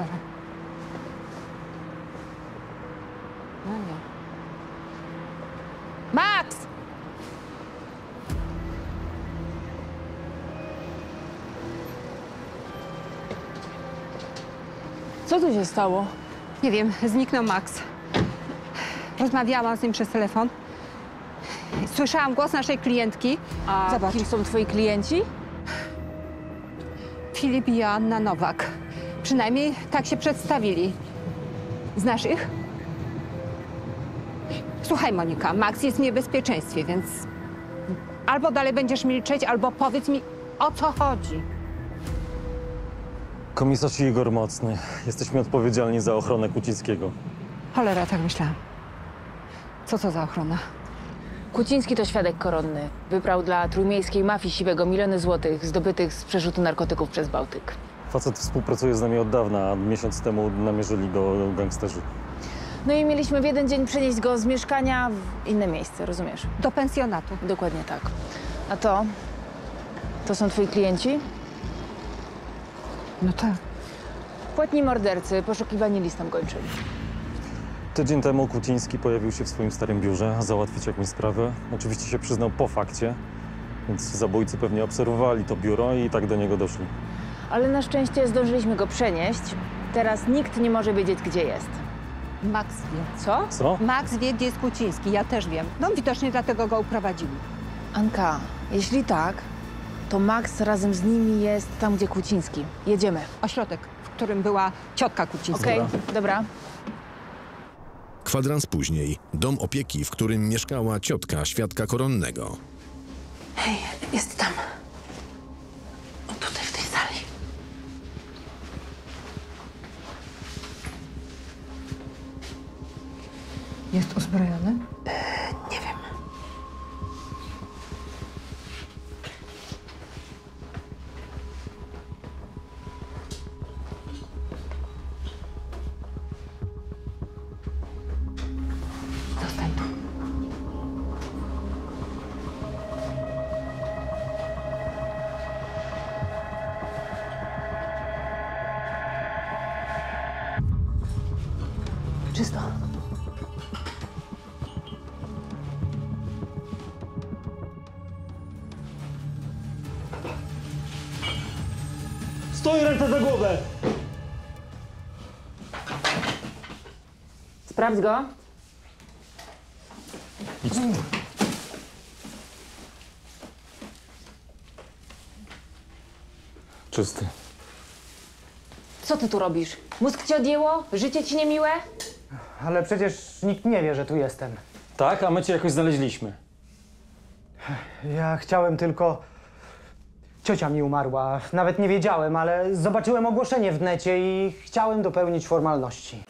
Cholera. No nie. Max! Co tu się stało? Nie wiem, zniknął Max. Rozmawiałam z nim przez telefon. Słyszałam głos naszej klientki. A Zobacz. kim są twoi klienci? Filip i Joanna Nowak. Przynajmniej tak się przedstawili. Znasz ich? Słuchaj, Monika, Max jest w niebezpieczeństwie, więc albo dalej będziesz milczeć, albo powiedz mi, o co chodzi. Komisarz Igor Mocny. Jesteśmy odpowiedzialni za ochronę Kucińskiego. Cholera, tak myślałam. Co to za ochrona? Kuciński to świadek koronny. Wybrał dla trójmiejskiej mafii siwego miliony złotych zdobytych z przerzutu narkotyków przez Bałtyk. Facet współpracuje z nami od dawna, a miesiąc temu namierzyli go gangsterzy. No i mieliśmy w jeden dzień przenieść go z mieszkania w inne miejsce, rozumiesz? Do pensjonatu. Dokładnie tak. A to? To są twoi klienci? No tak. Płatni mordercy, poszukiwani listem gończym. Tydzień temu Kuciński pojawił się w swoim starym biurze, załatwić jakąś sprawę. Oczywiście się przyznał po fakcie, więc zabójcy pewnie obserwowali to biuro i tak do niego doszli. Ale na szczęście zdążyliśmy go przenieść. Teraz nikt nie może wiedzieć, gdzie jest. Max wie. Co? Co? Max wie, gdzie jest Kuciński, ja też wiem. No widocznie dlatego go uprowadzili. Anka, jeśli tak, to Max razem z nimi jest tam, gdzie Kuciński. Jedziemy. Ośrodek, w którym była ciotka Kucińska. Okej, dobra. Kwadrans później dom opieki, w którym mieszkała ciotka świadka koronnego. Hej, jest tam. O, tutaj, w tej sali. Jest uzbrojony? Nie wiem. Zostań tu. Czysto. Stoi ręce za głowę! Sprawdź go. Czysty. Co ty tu robisz? Mózg ci odjęło? Życie ci niemiłe? Ale przecież nikt nie wie, że tu jestem. Tak, a my cię jakoś znaleźliśmy. Ja chciałem tylko. Ciocia mi umarła. Nawet nie wiedziałem, ale zobaczyłem ogłoszenie w necie i chciałem dopełnić formalności.